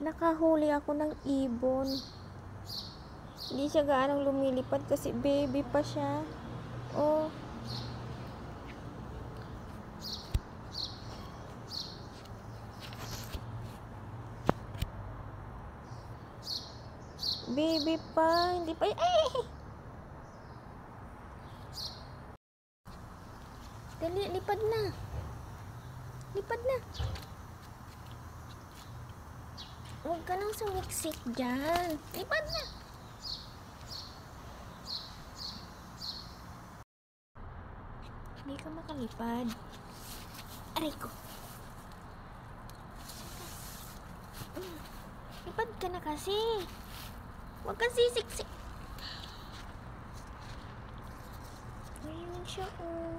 nakahuli ako ng ibon. Hindi siya gaanong lumilipad kasi baby pa siya. Oh. Baby pa, hindi pa. Ay! Dali, lipad na. Lipad na. Huwag ka nang sumiksik dyan. Lipad na. Hindi ka makalipad. Aray ko. Lipad ka na kasi. Huwag kang sisiksik. Ayun siya, oh.